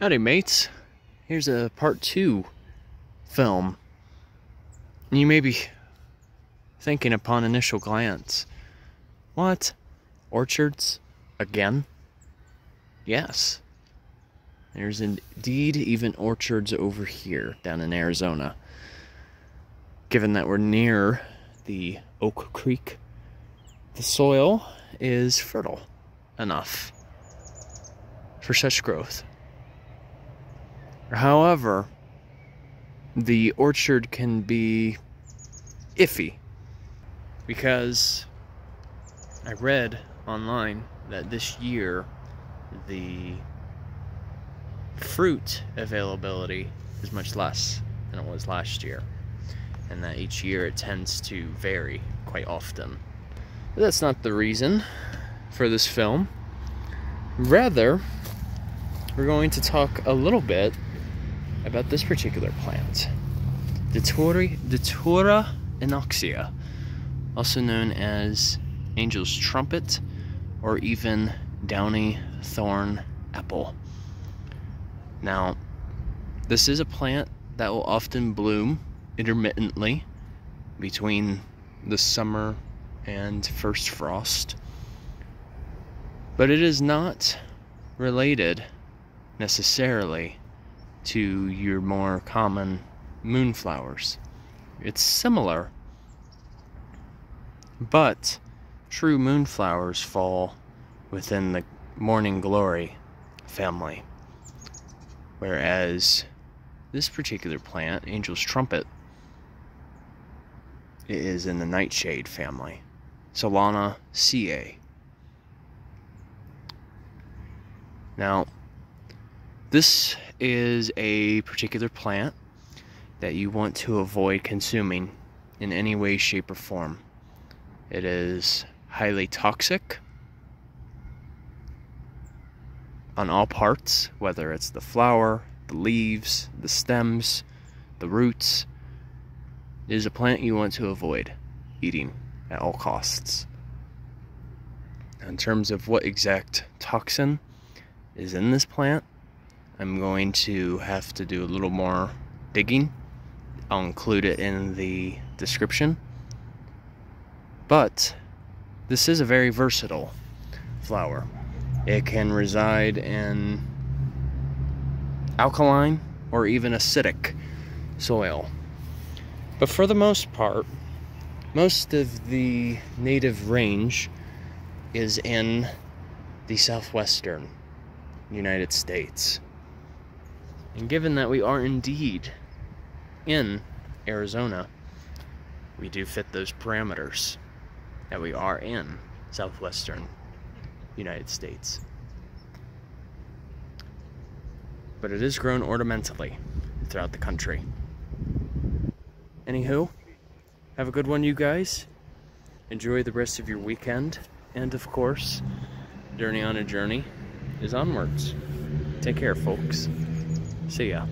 Howdy mates, here's a part two film. You may be thinking upon initial glance, what? Orchards? Again? Yes. There's indeed even orchards over here down in Arizona. Given that we're near the Oak Creek, the soil is fertile enough for such growth. However, the orchard can be iffy because I read online that this year the fruit availability is much less than it was last year, and that each year it tends to vary quite often. But that's not the reason for this film. Rather, we're going to talk a little bit about this particular plant. Datura, innoxia, also known as angel's trumpet or even downy thorn apple. Now, this is a plant that will often bloom intermittently between the summer and first frost. But it is not related necessarily to your more common moonflowers. It's similar, but true moonflowers fall within the morning glory family. Whereas this particular plant, Angel's Trumpet, is in the nightshade family. Solana ca. Now, this is a particular plant that you want to avoid consuming in any way, shape, or form. It is highly toxic on all parts, whether it's the flower, the leaves, the stems, the roots. It is a plant you want to avoid eating at all costs. In terms of what exact toxin is in this plant, I'm going to have to do a little more digging. I'll include it in the description. But this is a very versatile flower. It can reside in alkaline or even acidic soil. But for the most part, most of the native range is in the southwestern United States. And given that we are indeed in Arizona, we do fit those parameters that we are in southwestern United States. But it is grown ornamentally throughout the country. Anywho, have a good one, you guys. Enjoy the rest of your weekend. And of course, Journey on a Journey is onwards. Take care, folks. See ya.